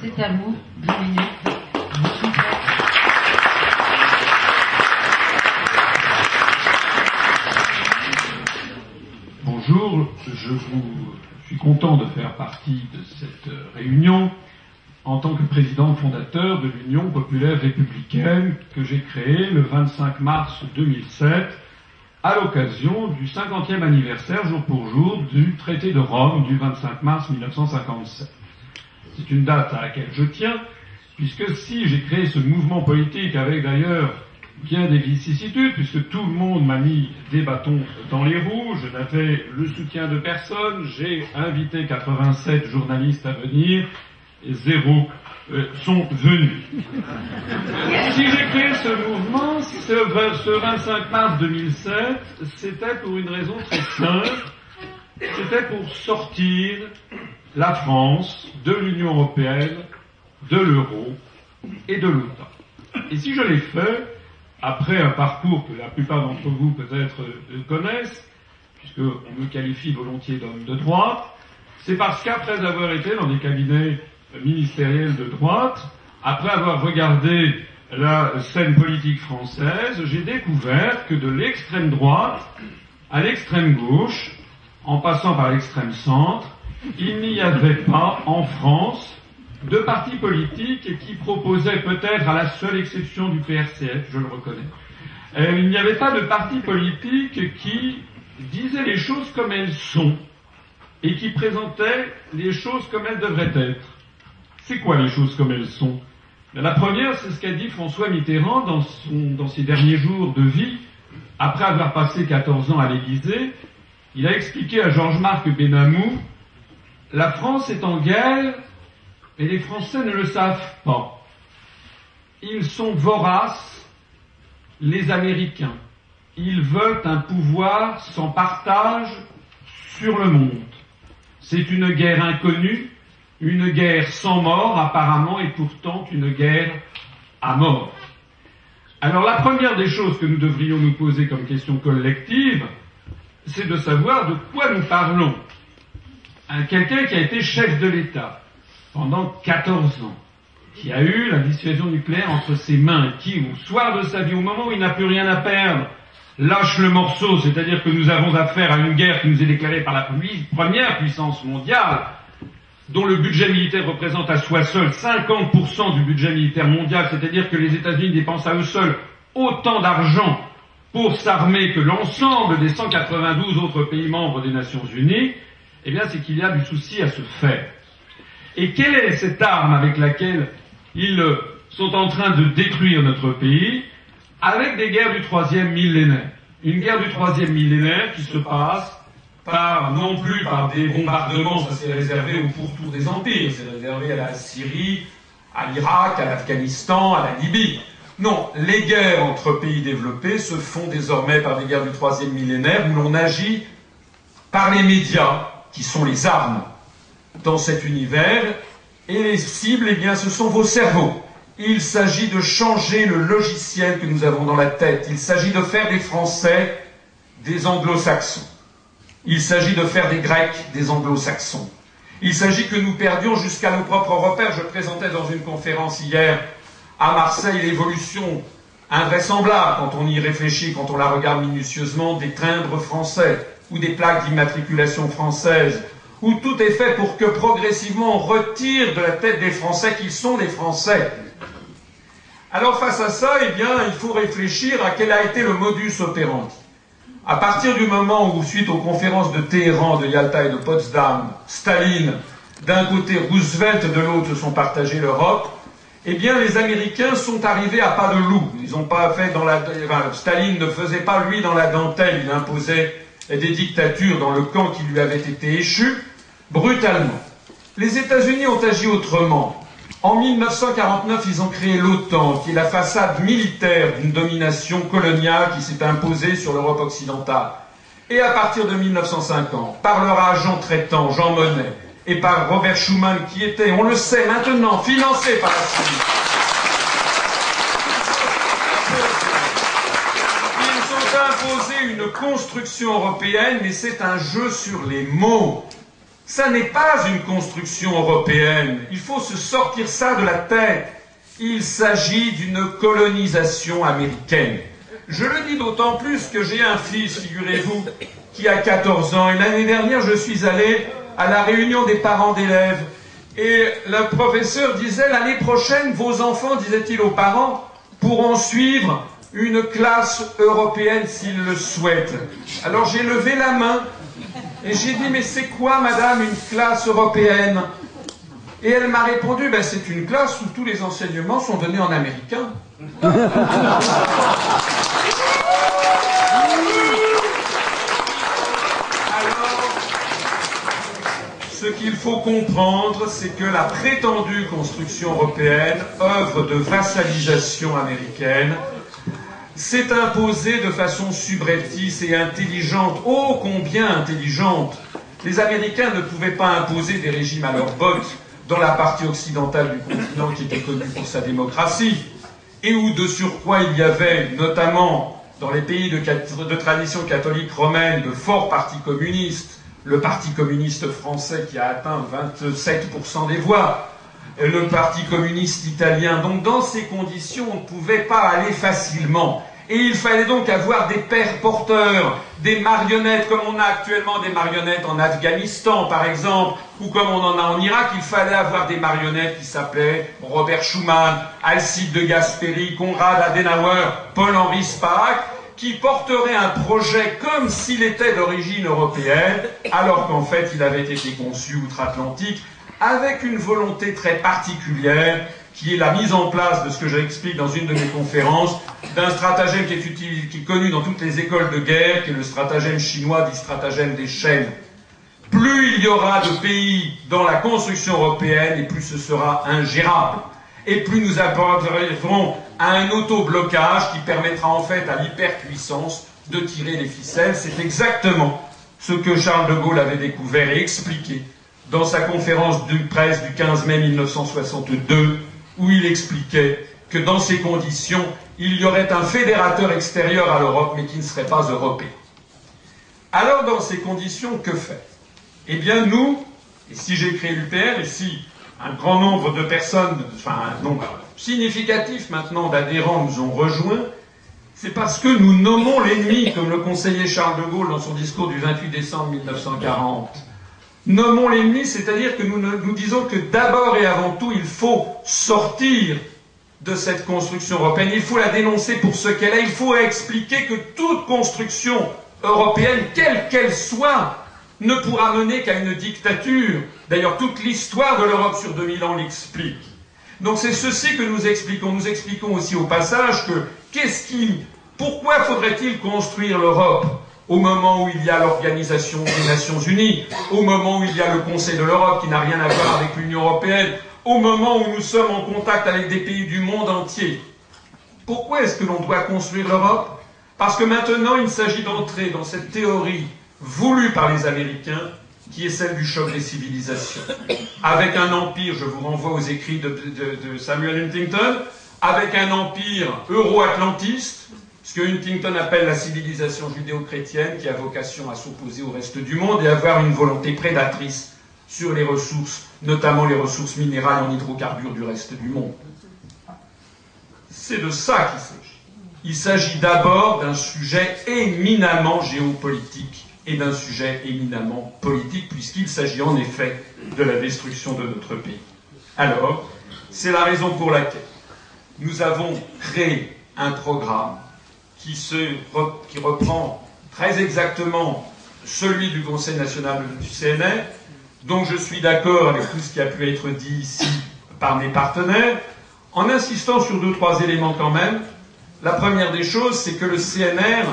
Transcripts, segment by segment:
C'est à vous. Bonjour, je suis content de faire partie de cette réunion en tant que président fondateur de l'Union populaire républicaine que j'ai créée le 25 mars 2007 à l'occasion du 50e anniversaire jour pour jour du traité de Rome du 25 mars 1957. C'est une date à laquelle je tiens, puisque si j'ai créé ce mouvement politique avec d'ailleurs bien des vicissitudes, puisque tout le monde m'a mis des bâtons dans les roues, je n'avais le soutien de personne, j'ai invité 87 journalistes à venir, et zéro euh, sont venus. si j'ai créé ce mouvement, ce, ce 25 mars 2007, c'était pour une raison très simple, c'était pour sortir la France de l'Union européenne, de l'euro et de l'OTAN. Et si je l'ai fait, après un parcours que la plupart d'entre vous peut-être euh, connaissent, puisqu'on me qualifie volontiers d'homme de droite, c'est parce qu'après avoir été dans des cabinets ministériels de droite, après avoir regardé la scène politique française, j'ai découvert que de l'extrême droite à l'extrême gauche, en passant par l'extrême centre, il n'y avait pas en France de partis politiques qui proposaient peut-être, à la seule exception du PRCF, je le reconnais, euh, il n'y avait pas de partis politiques qui disaient les choses comme elles sont et qui présentaient les choses comme elles devraient être. C'est quoi les choses comme elles sont? Ben, La première, c'est ce qu'a dit François Mitterrand dans ses derniers jours de vie, après avoir passé 14 ans à l'Élysée. Il a expliqué à Georges-Marc Benamou, la France est en guerre et les Français ne le savent pas. Ils sont voraces, les Américains. Ils veulent un pouvoir sans partage sur le monde. C'est une guerre inconnue, une guerre sans mort apparemment et pourtant une guerre à mort. Alors la première des choses que nous devrions nous poser comme question collective, c'est de savoir de quoi nous parlons. Quelqu'un qui a été chef de l'État, pendant 14 ans, qui a eu la dissuasion nucléaire entre ses mains, qui, au soir de sa vie, au moment où il n'a plus rien à perdre, lâche le morceau, c'est-à-dire que nous avons affaire à une guerre qui nous est déclarée par la première puissance mondiale, dont le budget militaire représente à soi seul 50% du budget militaire mondial, c'est-à-dire que les États-Unis dépensent à eux seuls autant d'argent pour s'armer que l'ensemble des 192 autres pays membres des Nations Unies, eh bien c'est qu'il y a du souci à se faire. Et quelle est cette arme avec laquelle ils sont en train de détruire notre pays avec des guerres du troisième millénaire Une guerre du troisième millénaire qui se passe par, non plus par des bombardements, ça c'est réservé au pourtour des empires, c'est réservé à la Syrie, à l'Irak, à l'Afghanistan, à la Libye. Non, les guerres entre pays développés se font désormais par des guerres du troisième millénaire où l'on agit par les médias, qui sont les armes dans cet univers, et les cibles, eh bien, ce sont vos cerveaux. Il s'agit de changer le logiciel que nous avons dans la tête. Il s'agit de faire des Français des anglo-saxons. Il s'agit de faire des Grecs des anglo-saxons. Il s'agit que nous perdions jusqu'à nos propres repères. Je présentais dans une conférence hier à Marseille l'évolution invraisemblable, quand on y réfléchit, quand on la regarde minutieusement, des timbres français ou des plaques d'immatriculation française où tout est fait pour que progressivement on retire de la tête des Français qu'ils sont des Français. Alors face à ça, eh bien, il faut réfléchir à quel a été le modus operandi. À partir du moment où, suite aux conférences de Téhéran, de Yalta et de Potsdam, Staline, d'un côté, Roosevelt de l'autre, se sont partagés l'Europe, eh bien, les Américains sont arrivés à pas de loup. Ils n'ont pas fait dans la, Staline ne faisait pas lui dans la dentelle, il imposait des dictatures dans le camp qui lui avait été échu brutalement. Les États-Unis ont agi autrement. En 1949, ils ont créé l'OTAN, qui est la façade militaire d'une domination coloniale qui s'est imposée sur l'Europe occidentale. Et à partir de 1950, par leur agent traitant, Jean Monnet, et par Robert Schuman, qui était, on le sait maintenant, financé par la Suisse, ils ont imposé une construction européenne, mais c'est un jeu sur les mots. Ça n'est pas une construction européenne. Il faut se sortir ça de la tête. Il s'agit d'une colonisation américaine. Je le dis d'autant plus que j'ai un fils, figurez-vous, qui a 14 ans. Et l'année dernière, je suis allé à la réunion des parents d'élèves. Et le professeur disait, l'année prochaine, vos enfants, disait-il aux parents, pourront suivre une classe européenne s'ils le souhaitent. Alors j'ai levé la main et j'ai dit, mais c'est quoi, madame, une classe européenne? Et elle m'a répondu, ben, c'est une classe où tous les enseignements sont donnés en américain. Ce qu'il faut comprendre, c'est que la prétendue construction européenne, œuvre de vassalisation américaine, s'est imposée de façon subreptice et intelligente, ô combien intelligente. Les Américains ne pouvaient pas imposer des régimes à leur botte dans la partie occidentale du continent qui était connue pour sa démocratie, et où de surcroît il y avait notamment dans les pays de, de tradition catholique romaine de forts partis communistes, le Parti communiste français qui a atteint 27% des voix, le Parti communiste italien. Donc dans ces conditions, on ne pouvait pas aller facilement. Et il fallait donc avoir des pères porteurs, des marionnettes, comme on a actuellement des marionnettes en Afghanistan, par exemple, ou comme on en a en Irak, il fallait avoir des marionnettes qui s'appelaient Robert Schuman, Alcide de Gasperi, Konrad Adenauer, Paul-Henri Spaak, qui porterait un projet comme s'il était d'origine européenne, alors qu'en fait il avait été conçu outre-Atlantique, avec une volonté très particulière, qui est la mise en place de ce que j'explique dans une de mes conférences, d'un stratagème qui est, connu dans toutes les écoles de guerre, qui est le stratagème chinois, dit stratagème des chaînes. Plus il y aura de pays dans la construction européenne, et plus ce sera ingérable et plus nous arriverons à un auto-blocage qui permettra en fait à l'hyperpuissance de tirer les ficelles. C'est exactement ce que Charles de Gaulle avait découvert et expliqué dans sa conférence de presse du 15 mai 1962, où il expliquait que dans ces conditions, il y aurait un fédérateur extérieur à l'Europe, mais qui ne serait pas européen. Alors, dans ces conditions, que faire? Eh bien, nous, et si j'ai créé l'UPR, et si un grand nombre de personnes, enfin un nombre significatif maintenant d'adhérents nous ont rejoints, c'est parce que nous nommons l'ennemi, comme le conseiller Charles de Gaulle dans son discours du 28 décembre 1940. Nommons l'ennemi, c'est-à-dire que nous, nous disons que d'abord et avant tout, il faut sortir de cette construction européenne. Il faut la dénoncer pour ce qu'elle est. Il faut expliquer que toute construction européenne, quelle qu'elle soit, ne pourra mener qu'à une dictature. D'ailleurs, toute l'histoire de l'Europe sur 2000 ans l'explique. Donc c'est ceci que nous expliquons. Nous expliquons aussi au passage que qu'est-ce qui, pourquoi faudrait-il construire l'Europe au moment où il y a l'Organisation des Nations Unies, au moment où il y a le Conseil de l'Europe qui n'a rien à voir avec l'Union Européenne, au moment où nous sommes en contact avec des pays du monde entier. Pourquoi est-ce que l'on doit construire l'Europe? Parce que maintenant il s'agit d'entrer dans cette théorie voulue par les Américains, qui est celle du choc des civilisations. Avec un empire, je vous renvoie aux écrits de, Samuel Huntington, avec un empire euro-atlantiste, ce que Huntington appelle la civilisation judéo-chrétienne, qui a vocation à s'opposer au reste du monde et avoir une volonté prédatrice sur les ressources, notamment les ressources minérales en hydrocarbures du reste du monde. C'est de ça qu'il s'agit. Il s'agit d'abord d'un sujet éminemment géopolitique et d'un sujet éminemment politique, puisqu'il s'agit en effet de la destruction de notre pays. Alors, c'est la raison pour laquelle nous avons créé un programme qui, se, qui reprend très exactement celui du Conseil national du CNR, dont je suis d'accord avec tout ce qui a pu être dit ici par mes partenaires, en insistant sur deux, trois éléments quand même. La première des choses, c'est que le CNR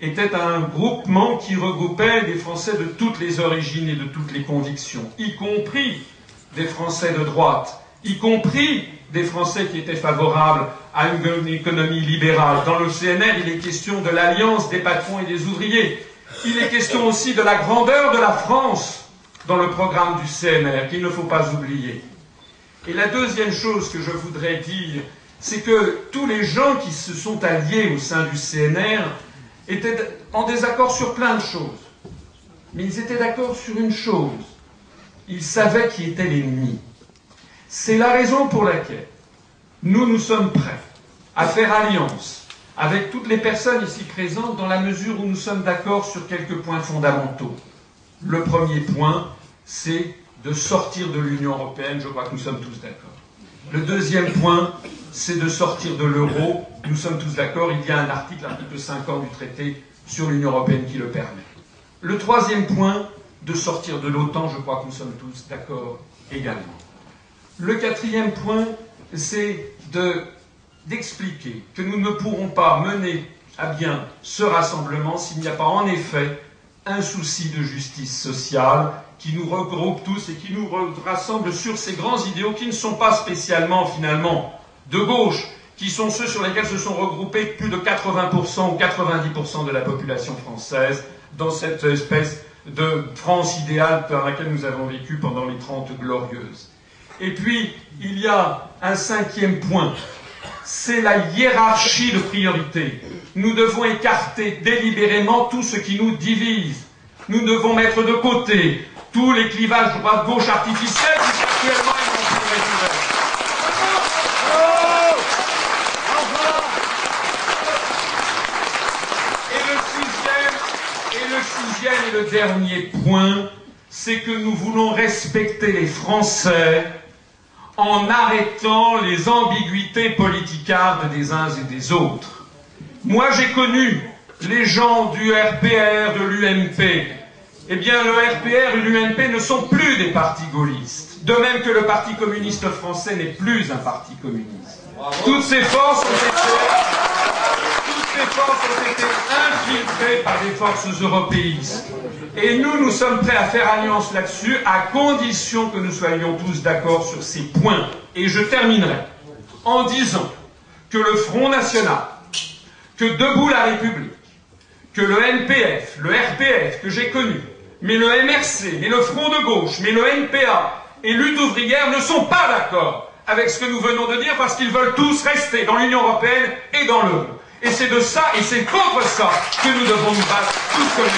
était un groupement qui regroupait des Français de toutes les origines et de toutes les convictions, y compris des Français de droite, y compris des Français qui étaient favorables à une économie libérale. Dans le CNR, il est question de l'alliance des patrons et des ouvriers. Il est question aussi de la grandeur de la France dans le programme du CNR, qu'il ne faut pas oublier. Et la deuxième chose que je voudrais dire, c'est que tous les gens qui se sont alliés au sein du CNR étaient en désaccord sur plein de choses. Mais ils étaient d'accord sur une chose, il savait qui était l'ennemi. C'est la raison pour laquelle nous, nous sommes prêts à faire alliance avec toutes les personnes ici présentes dans la mesure où nous sommes d'accord sur quelques points fondamentaux. Le premier point, c'est de sortir de l'Union européenne, je crois que nous sommes tous d'accord. Le deuxième point, c'est de sortir de l'euro, nous sommes tous d'accord, il y a un article, l'article 50 du traité sur l'Union européenne qui le permet. Le troisième point, de sortir de l'OTAN, je crois que nous sommes tous d'accord également. Le quatrième point, c'est d'expliquer que nous ne pourrons pas mener à bien ce rassemblement s'il n'y a pas en effet un souci de justice sociale qui nous regroupe tous et qui nous rassemble sur ces grands idéaux qui ne sont pas spécialement finalement de gauche, qui sont ceux sur lesquels se sont regroupés plus de 80% ou 90% de la population française dans cette espèce de France idéale par laquelle nous avons vécu pendant les Trente Glorieuses. Et puis, il y a un cinquième point, c'est la hiérarchie de priorité. Nous devons écarter délibérément tout ce qui nous divise. Nous devons mettre de côté tous les clivages droite-gauche artificiels qui actuellement Et le sixième et le dernier point, c'est que nous voulons respecter les Français en arrêtant les ambiguïtés politicardes des uns et des autres. Moi, j'ai connu les gens du RPR, de l'UMP. Eh bien, le RPR et l'UMP ne sont plus des partis gaullistes. De même que le Parti communiste français n'est plus un parti communiste. Toutes ces forces ont été, forces ont été infiltrées par des forces européistes. Et nous, nous sommes prêts à faire alliance là-dessus, à condition que nous soyons tous d'accord sur ces points. Et je terminerai en disant que le Front National, que Debout la République, que le NPF, le RPF que j'ai connu, mais le MRC, mais le Front de gauche, mais le NPA et Lutte ouvrière ne sont pas d'accord avec ce que nous venons de dire parce qu'ils veulent tous rester dans l'Union européenne et dans l'euro. Et c'est de ça et c'est contre ça que nous devons nous battre tous comme